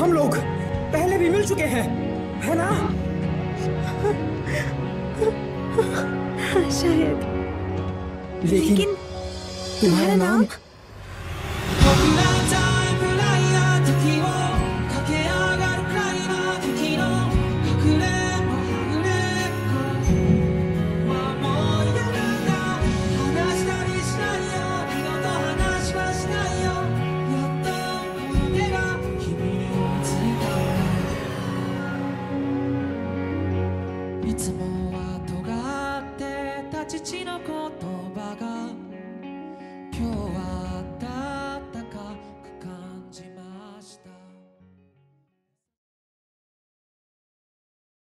हम लोग पहले भी मिल चुके हैं है ना हाँ, शायद लेकिन, लेकिन तुम्हारा नाम? नाम? いつもは尖ってた父のこと